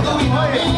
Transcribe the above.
Oh, no